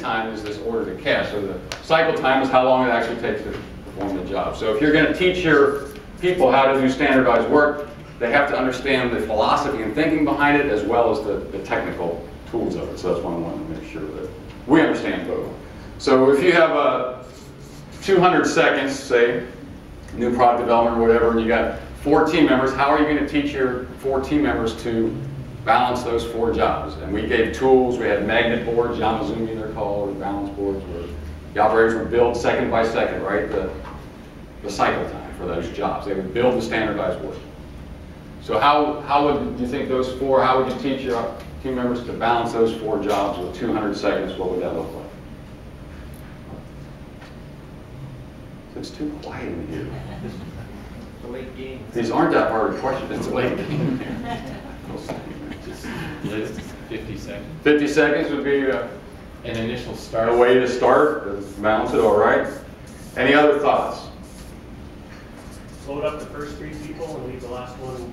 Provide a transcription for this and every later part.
time is this order to cash. So the cycle time is how long it actually takes to perform the job. So if you're going to teach your people how to do standardized work, they have to understand the philosophy and thinking behind it as well as the, the technical tools of it. So that's why I wanted to make sure that we understand both. So if you have uh, a 200 seconds, say, new product development or whatever, and you got four team members, how are you going to teach your four team members to balance those four jobs? And we gave tools, we had magnet boards, Yamazumi they're called, or balance boards, where the operators would build second by second, right, the, the cycle time for those jobs. They would build the standardized work. So how, how would you think those four, how would you teach your team members to balance those four jobs with 200 seconds? What would that look like? It's too quiet in here. The late game. These aren't that hard questions. It's a late game. Just list 50 seconds. 50 seconds would be a, An initial start. a start. way to start, to balance it all right. Any other thoughts? Load up the first three people and leave the last one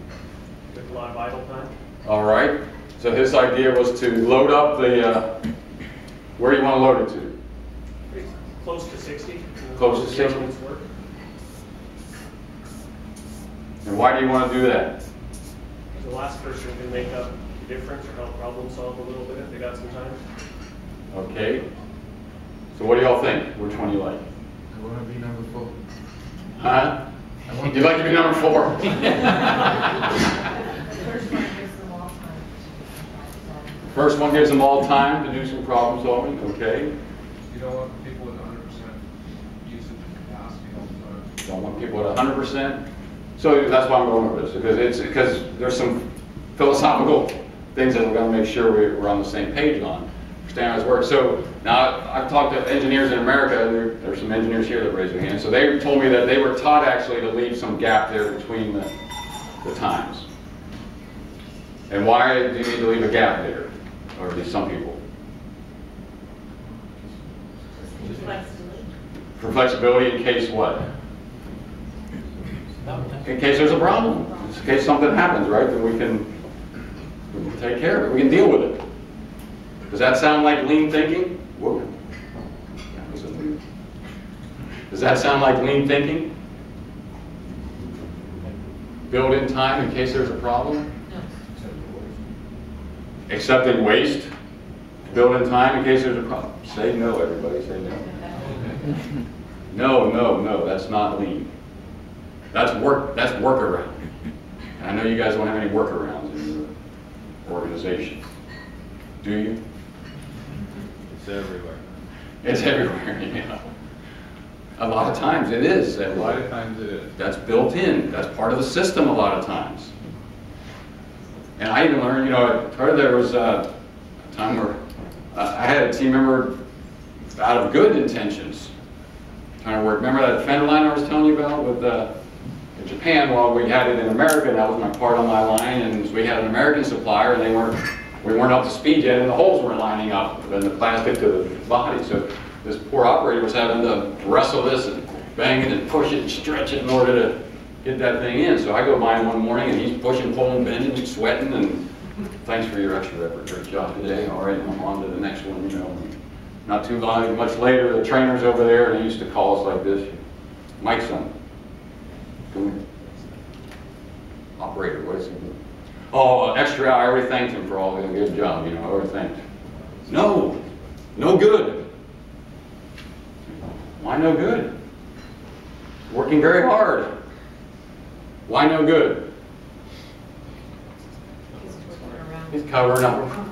with a lot of idle time. All right. So his idea was to load up the, uh, where you want to load it to? Pretty Close to 60. Close to 60. Gentleman's work. And why do you want to do that? The last person can make up the difference or help problem solve a little bit if they got some time. Okay. So what do y'all think? Which one you like? I want to be number four. Huh? I want You'd like to be number four? First one gives them all time. First one gives them all time to do some problem solving, okay? You don't want people with hundred percent usage capacity all the time. Don't want people at hundred percent. So that's why I'm going over this, because it's, because there's some philosophical things that we're gonna make sure we- we're on the same page on, standardized work. So now, I've talked to engineers in America, there, there's some engineers here that raised their hand, so they told me that they were taught actually to leave some gap there between the, the times. And why do you need to leave a gap there, or at least some people? For flexibility in case what? In case there's a problem, in case something happens, right, then we can, we can take care of it, we can deal with it. Does that sound like lean thinking? Whoa. That was a lean. Does that sound like lean thinking? Build in time in case there's a problem? No. Accepting waste? Build in time in case there's a problem? Say no, everybody, say no. No, no, no, that's not lean. That's work, that's workaround. And I know you guys don't have any your organization. Do you? It's everywhere. It's everywhere, yeah. A lot of times it is. A lot of times it is. That's built in, that's part of the system a lot of times. And I even learned, you know, part of there was a time where uh, I had a team member out of good intentions trying to work. Remember that fender line I was telling you about with uh, Japan? Well, we had it in America, that was my part on my line, and we had an American supplier, and they weren't, we weren't up to speed yet, and the holes weren't lining up, and the plastic to the body. So this poor operator was having to wrestle this and bang it and push it and stretch it in order to get that thing in. So I go by him one morning, and he's pushing, pulling, bending, sweating, and thanks for your extra effort, great job today. All right, I'm on to the next one, you know. Not too long, much later, the trainer's over there, and he used to call us like this. Mike-san. Come. Operator, what is he doing? Oh, uh, extra, I already thanked him for all the good job, you know, I already thanked him. No, no good. Why no good? Working very hard. Why no good? He's. He's covering up.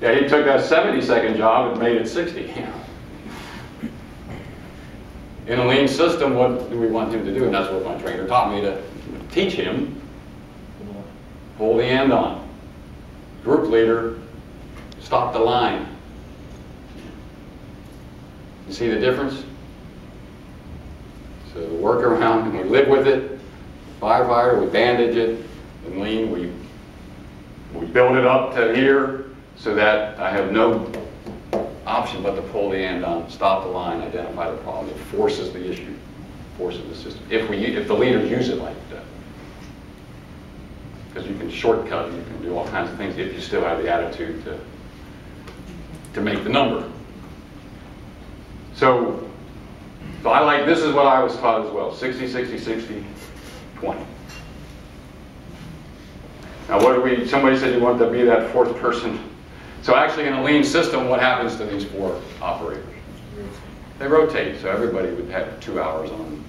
Yeah, he took that 70 second job and made it 60. In a lean system, what do we want him to do? And that's what my trainer taught me to teach him. Hold the andon. Group leader, stop the line. You see the difference? So the workaround, and we live with it. Firefighter, we bandage it. In lean, we we build it up to here so that I have no option but to pull the andon, stop the line, identify the problem. It forces the issue, forces the system. If we, if the leaders use it like that. Because you can shortcut, you can do all kinds of things if you still have the attitude to, to make the number. So, so I like, this is what I was taught as well, 60, 60, 60, 20. Now, what do we, somebody said you wanted to be that fourth person. So actually, in a lean system, what happens to these four operators? They rotate, so everybody would have two hours on,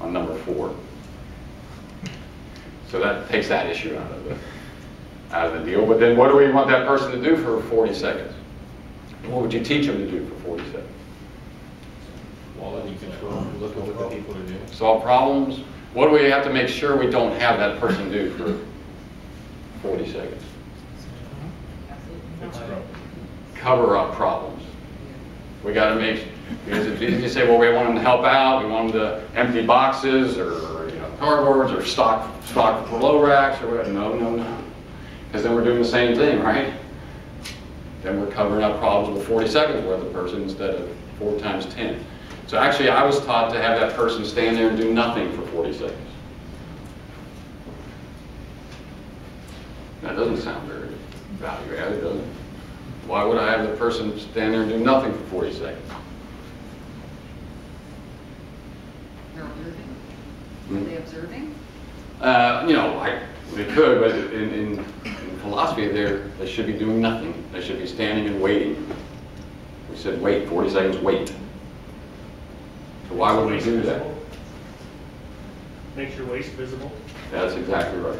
on number four. So that takes that issue out of the, out of the deal. But then what do we want that person to do for 40 seconds? What would you teach them to do for 40 seconds? Quality control, look at what the people are doing. Solve problems? What do we have to make sure we don't have that person do for 40 seconds? Cover up problems. We got to make, because if you say, well, we want them to help out, we want them to empty boxes or, you know, cardboards or stock, stock flow racks or whatever. No, no, no. Because then we're doing the same thing, right? Then we're covering up problems with 40 seconds worth of person instead of four times 10. So actually, I was taught to have that person stand there and do nothing for 40 seconds. That doesn't sound very value added, does it? Why would I have the person stand there and do nothing for 40 seconds? They're observing? Hmm? Are they observing? Uh, you know, I, they could, but in, in, in philosophy, they're, should be doing nothing. They should be standing and waiting. We said wait, 40 seconds, wait. So why would we do that? Makes your waste visible. That's exactly right.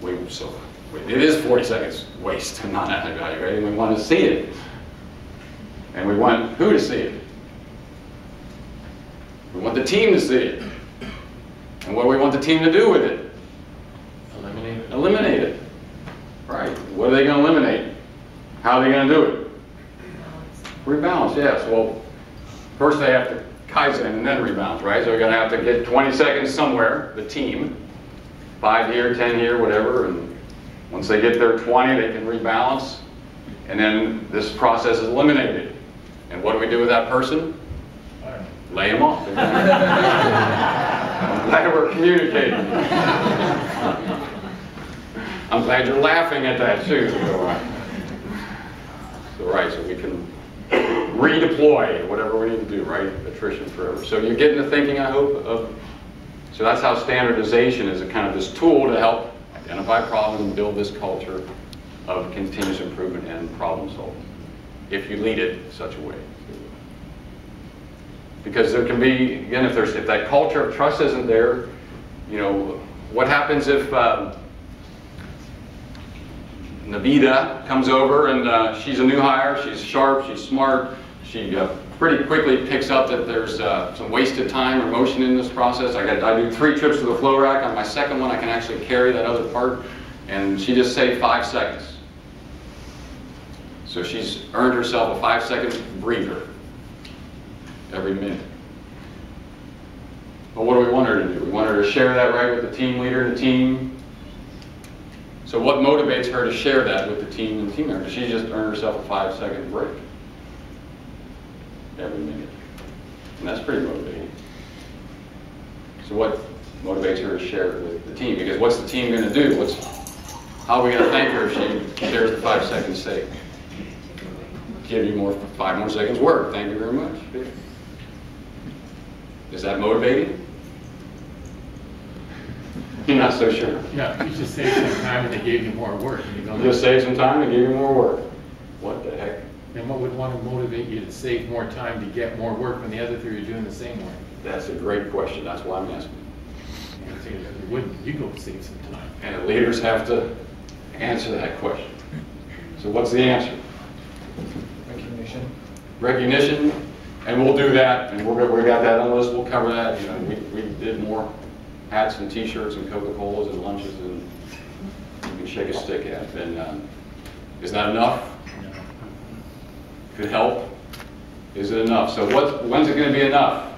We, so, it is 40 seconds waste, not evaluating. We want to see it. And we want who to see it? We want the team to see it. And what do we want the team to do with it? Eliminate it. Eliminate it. Right. What are they going to eliminate? How are they going to do it? Rebalance, yes. Well, first they have to Kaizen and then rebalance, right? So we're going to have to get 20 seconds somewhere, the team. Five here, 10 here, whatever. And once they get their 20, they can rebalance. And then this process is eliminated. And what do we do with that person? Lay them off. I'm glad we're communicating. I'm glad you're laughing at that too. So, right, so we can redeploy whatever we need to do, right? Attrition forever. So you're getting the thinking, I hope, of, so that's how standardization is a kind of this tool to help identify problems build this culture of continuous improvement and problem solving, if you lead it such a way. Because there can be, again, if there's, if that culture of trust isn't there, you know, what happens if, um, comes over and uh, she's a new hire. She's sharp, she's smart. She uh, pretty quickly picks up that there's uh, some wasted time or motion in this process. I, got, I do three trips to the flow rack. On my second one, I can actually carry that other part. And she just saved five seconds. So she's earned herself a five second breather every minute. But what do we want her to do? We want her to share that right with the team leader and the team. So what motivates her to share that with the team and the team member? She just earned herself a five second break every minute. And that's pretty motivating. So what motivates her to share it with the team? Because what's the team going to do? What's, how are we going to thank her if she shares the five seconds sake? Give you more, five more seconds work. Thank you very much. Is that motivating? You're not so sure. Yeah, you just saved some time and they gave you more work. You go, Just save some time and give you more work. What the? Then what would want to motivate you to save more time to get more work when the other three are doing the same work? That's a great question. That's why I'm asking. You wouldn't, you go save some time. And the leaders have to answer that question. So what's the answer? Recognition. Recognition, and we'll do that, and we're, we got that on the list, we'll cover that, you know, we, we did more hats and t-shirts and Coca-Colas and lunches and you can shake a stick at, and, um, is that enough? Could help? Is it enough? So what, when's it gonna be enough?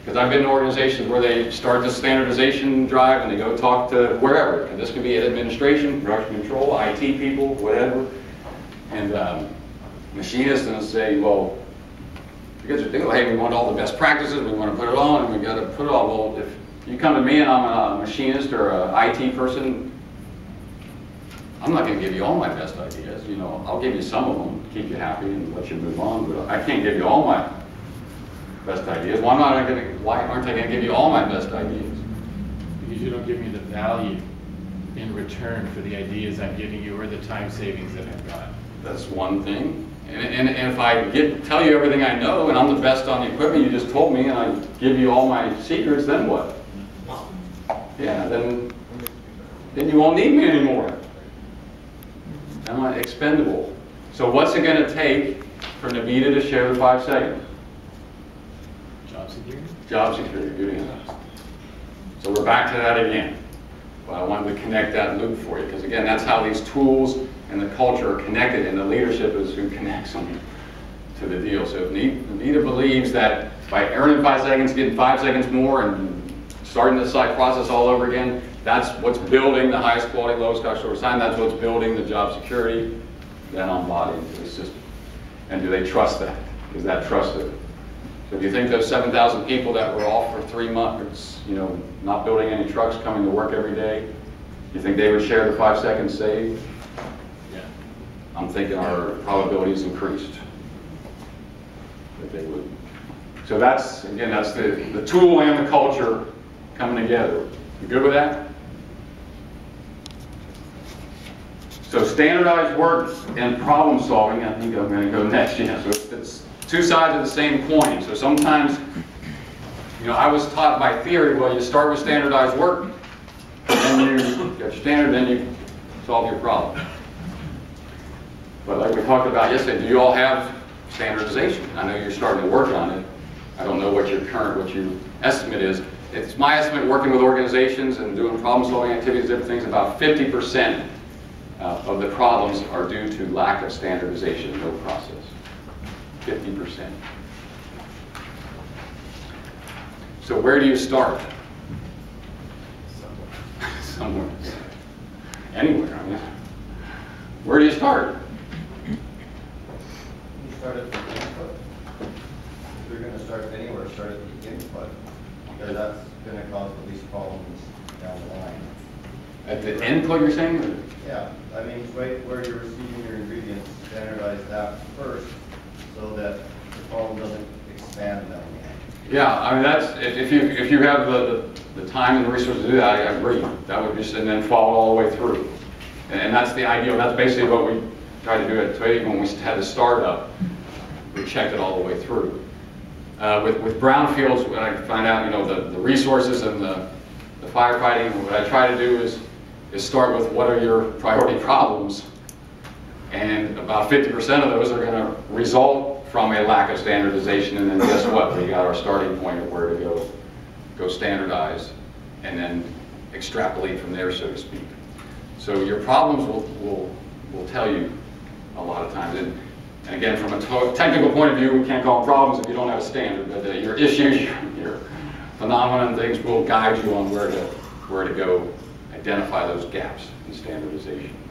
Because I've been in organizations where they start the standardization drive and they go talk to wherever. And this could be administration, production control, IT people, whatever. And um, machinists and say, well, because they're thinking, hey, we want all the best practices, we want to put it on, and we got to put it all. Well, if you come to me and I'm a machinist or a IT person, I'm not gonna give you all my best ideas, you know, I'll give you some of them, keep you happy and let you move on, but I can't give you all my best ideas. Why am I not gonna, why aren't I gonna give you all my best ideas? Because you don't give me the value in return for the ideas I'm giving you or the time savings that I've got. That's one thing. And, and, and if I get, tell you everything I know and I'm the best on the equipment you just told me and I give you all my secrets, then what? Yeah, then, then you won't need me anymore. Am I expendable? So what's it gonna take for Navita to share the five seconds? Job security? Job security, good answer. So we're back to that again. But I wanted to connect that loop for you, because again, that's how these tools and the culture are connected, and the leadership is who connects them to the deal. So if believes that by earning five seconds, getting five seconds more, and starting the site process all over again, that's what's building the highest quality, lowest cost shortest time, that's what's building the job security, then bought into the system. And do they trust that? Is that trusted? So if you think those 7,000 people that were off for three months, you know, not building any trucks, coming to work every day, you think they would share the five seconds saved? Yeah. I'm thinking our probability is increased. That they would. So that's, again, that's the, the tool and the culture coming together. You good with that? So standardized work and problem solving, I think I'm gonna go next, yeah, so it's- two sides of the same coin. So sometimes, you know, I was taught by theory, well, you start with standardized work, then you get your standard, then you solve your problem. But like we talked about yesterday, do you all have standardization? I know you're starting to work on it. I don't know what your current, what your estimate is. It's my estimate, working with organizations and doing problem-solving activities, different things, about 50% uh, Uh, of the problems are due to lack of standardization in no process. 50%. So where do you start? Somewhere. Somewhere. Anywhere, I mean. Where do you start? You start at the input. If you're gonna start anywhere, start at the input, because that's gonna cause the least problems down the line. At the end, input, you're saying? or- Yeah, I mean, right where you're receiving your ingredients, standardize that first, so that the problem doesn't expand the line. Yeah, I mean, that's, if if you, if you have the, the time and the resources to do that, I agree. That would just, and then follow all the way through. And and that's the ideal, that's basically what we tried to do at Toyota when we had the startup. We checked it all the way through. Uh, with, with brownfields, when I find out, you know, the, the resources and the, the firefighting, what I try to do is, is start with what are your priority problems? And about 50% of those are going to result from a lack of standardization. And then guess what? We got our starting point of where to go, go standardize and then extrapolate from there, so to speak. So your problems will, will, will tell you a lot of times. And, and again, from a technical point of view, we can't call them problems if you don't have a standard. But uh, your issues, your, your phenomena and things will guide you on where to, where to go identify those gaps in standardization.